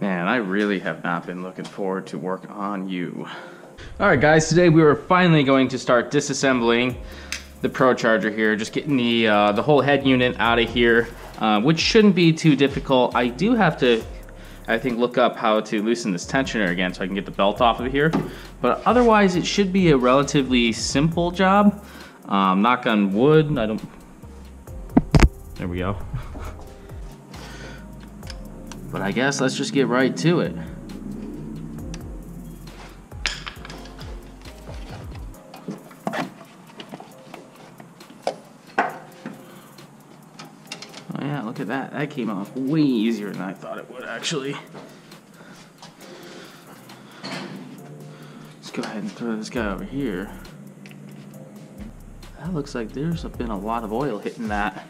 Man, I really have not been looking forward to work on you. All right, guys, today we were finally going to start disassembling the Pro Charger here, just getting the, uh, the whole head unit out of here, uh, which shouldn't be too difficult. I do have to, I think, look up how to loosen this tensioner again so I can get the belt off of here. But otherwise, it should be a relatively simple job. Um, knock on wood, I don't, there we go. But I guess let's just get right to it. Oh yeah, look at that. That came off way easier than I thought it would actually. Let's go ahead and throw this guy over here. That looks like there's been a lot of oil hitting that.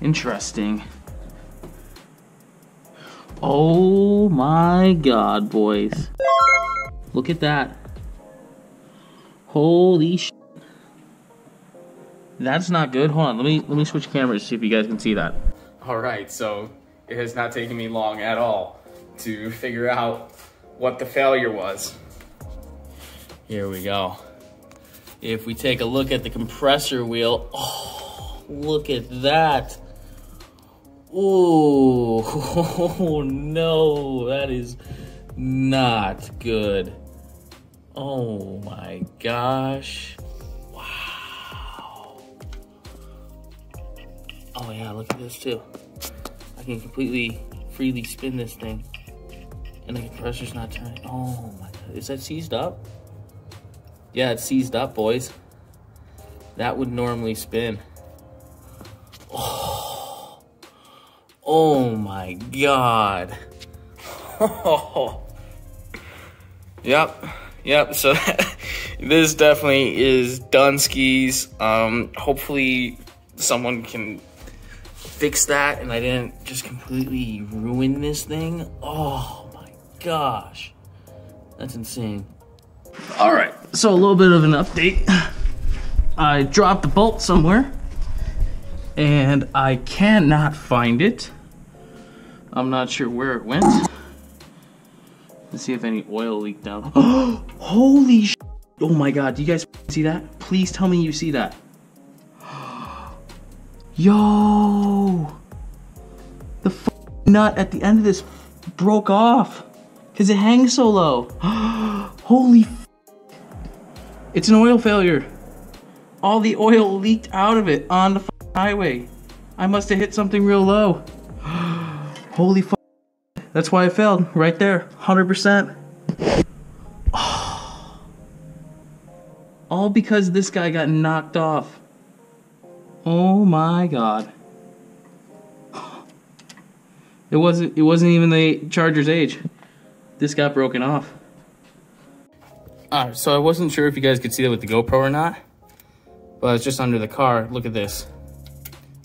Interesting. Oh my god, boys. Look at that. Holy sh That's not good. Hold on, let me let me switch cameras see if you guys can see that. Alright, so it has not taken me long at all to figure out what the failure was. Here we go. If we take a look at the compressor wheel, oh, look at that. Oh, oh no, that is not good. Oh my gosh. Wow. Oh yeah, look at this too. I can completely freely spin this thing. And the compressor's not turning. Oh my god. Is that seized up? Yeah, it's seized up, boys. That would normally spin. Oh, oh my god. yep, yep. So this definitely is Dunskies. Um, hopefully someone can fix that and I didn't just completely ruin this thing. Oh my gosh. That's insane. All right, so a little bit of an update. I dropped the bolt somewhere and I cannot find it. I'm not sure where it went. Let's see if any oil leaked out. Holy sh Oh my god, do you guys see that? Please tell me you see that. Yo! The nut at the end of this broke off because it hangs so low. Holy It's an oil failure. All the oil leaked out of it on the highway. I must have hit something real low. Holy That's why I failed. Right there. 100%. All because this guy got knocked off. Oh my god. It wasn't it wasn't even the charger's age. This got broken off. Alright, so I wasn't sure if you guys could see that with the GoPro or not. But it's just under the car. Look at this.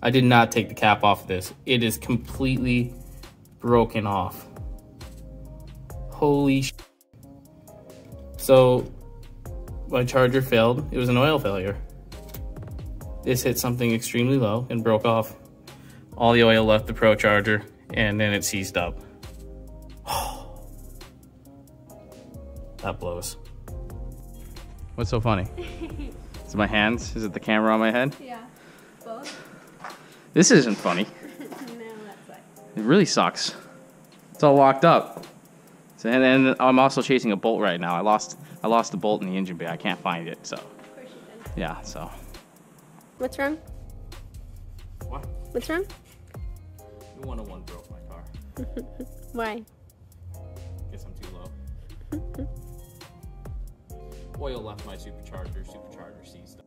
I did not take the cap off of this. It is completely broken off. Holy So, my charger failed. It was an oil failure. This hit something extremely low and broke off. All the oil left the Pro Charger and then it seized up. that blows. What's so funny? Is it my hands? Is it the camera on my head? Yeah, both. This isn't funny. No, that's It really sucks. It's all locked up. So, and then I'm also chasing a bolt right now. I lost I lost the bolt in the engine bay. I can't find it. So Of course you did. yeah. So What's wrong? what? What's wrong? The 101 broke my car. Why? Guess I'm too low. Oil left my supercharger. Supercharger seized up.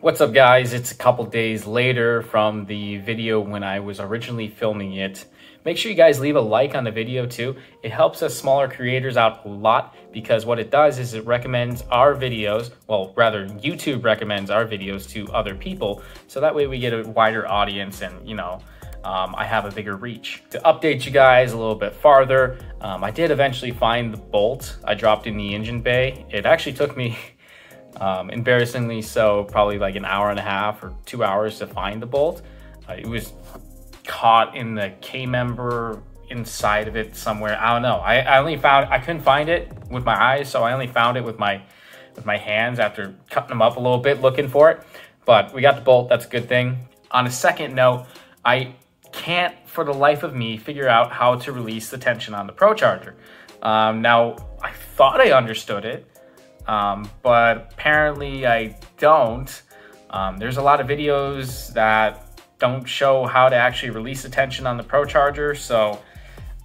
What's up, guys? It's a couple days later from the video when I was originally filming it. Make sure you guys leave a like on the video too. It helps us smaller creators out a lot because what it does is it recommends our videos, well, rather YouTube recommends our videos to other people. So that way we get a wider audience and, you know, um, I have a bigger reach. To update you guys a little bit farther, um, I did eventually find the bolt I dropped in the engine bay. It actually took me, um, embarrassingly so, probably like an hour and a half or two hours to find the bolt. Uh, it was caught in the K-member inside of it somewhere. I don't know. I, I only found I couldn't find it with my eyes, so I only found it with my with my hands after cutting them up a little bit looking for it. But we got the bolt. That's a good thing. On a second note, I can't for the life of me figure out how to release the tension on the Pro Charger. Um, now, I thought I understood it, um, but apparently I don't. Um, there's a lot of videos that don't show how to actually release the tension on the Pro Charger, so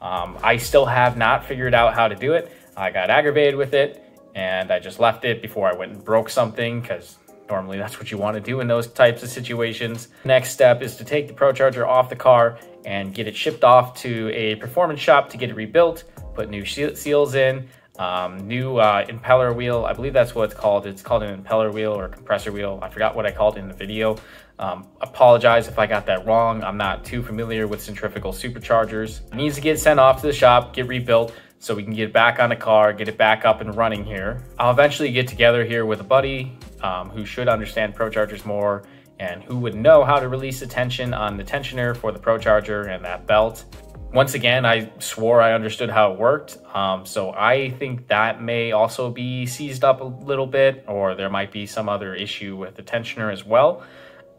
um, I still have not figured out how to do it. I got aggravated with it, and I just left it before I went and broke something, because normally that's what you want to do in those types of situations. Next step is to take the Pro Charger off the car and get it shipped off to a performance shop to get it rebuilt, put new seals in, um, new uh, impeller wheel. I believe that's what it's called. It's called an impeller wheel or compressor wheel. I forgot what I called it in the video. Um, apologize if I got that wrong. I'm not too familiar with centrifugal superchargers. It needs to get sent off to the shop, get rebuilt, so we can get back on the car, get it back up and running here. I'll eventually get together here with a buddy um, who should understand Pro Chargers more and who would know how to release the tension on the tensioner for the Pro Charger and that belt. Once again, I swore I understood how it worked, um, so I think that may also be seized up a little bit, or there might be some other issue with the tensioner as well,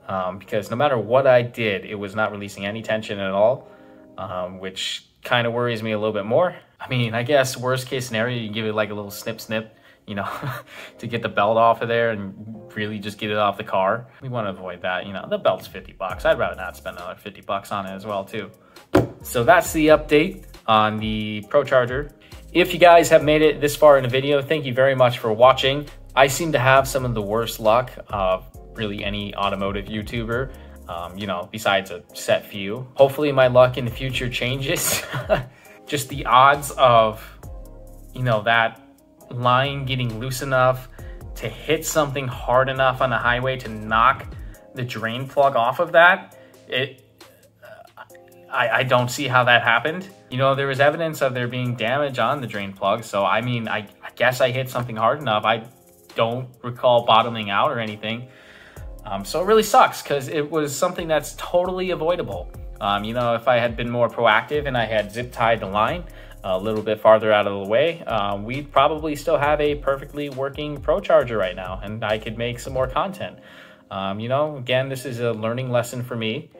um, because no matter what I did, it was not releasing any tension at all, um, which kind of worries me a little bit more. I mean, I guess worst case scenario, you give it like a little snip snip you know, to get the belt off of there and really just get it off the car. We want to avoid that. You know, the belt's 50 bucks. I'd rather not spend another 50 bucks on it as well too. So that's the update on the Pro Charger. If you guys have made it this far in the video, thank you very much for watching. I seem to have some of the worst luck of really any automotive YouTuber, um, you know, besides a set few. Hopefully my luck in the future changes. Just the odds of, you know, that line getting loose enough to hit something hard enough on the highway to knock the drain plug off of that, it I, I don't see how that happened. You know, there was evidence of there being damage on the drain plug. So, I mean, I, I guess I hit something hard enough. I don't recall bottoming out or anything. Um, so it really sucks because it was something that's totally avoidable. Um, you know, if I had been more proactive and I had zip tied the line, a little bit farther out of the way, um, we'd probably still have a perfectly working Pro Charger right now, and I could make some more content. Um, you know, again, this is a learning lesson for me.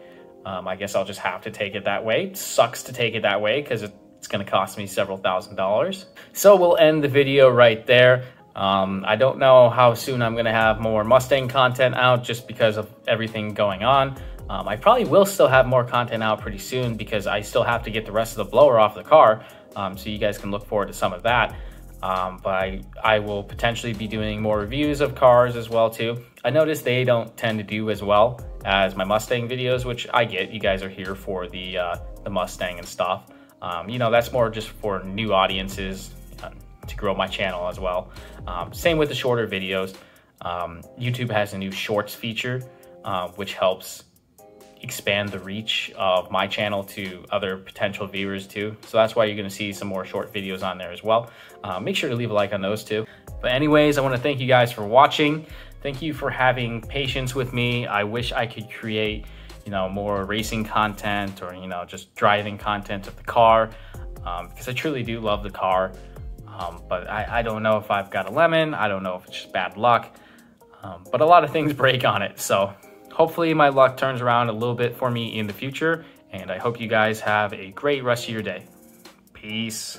Um, I guess I'll just have to take it that way. Sucks to take it that way because it's going to cost me several thousand dollars. So we'll end the video right there. Um, I don't know how soon I'm going to have more Mustang content out just because of everything going on. Um, I probably will still have more content out pretty soon because I still have to get the rest of the blower off the car. Um, so you guys can look forward to some of that. Um, but I, I will potentially be doing more reviews of cars as well too. I noticed they don't tend to do as well as my Mustang videos, which I get. You guys are here for the uh, the Mustang and stuff. Um, you know, that's more just for new audiences uh, to grow my channel as well. Um, same with the shorter videos. Um, YouTube has a new Shorts feature, uh, which helps expand the reach of my channel to other potential viewers too. So that's why you're gonna see some more short videos on there as well. Uh, make sure to leave a like on those too. But anyways, I wanna thank you guys for watching. Thank you for having patience with me. I wish I could create, you know, more racing content or, you know, just driving content of the car um, because I truly do love the car. Um, but I, I, don't know if I've got a lemon. I don't know if it's just bad luck. Um, but a lot of things break on it. So hopefully my luck turns around a little bit for me in the future. And I hope you guys have a great rest of your day. Peace.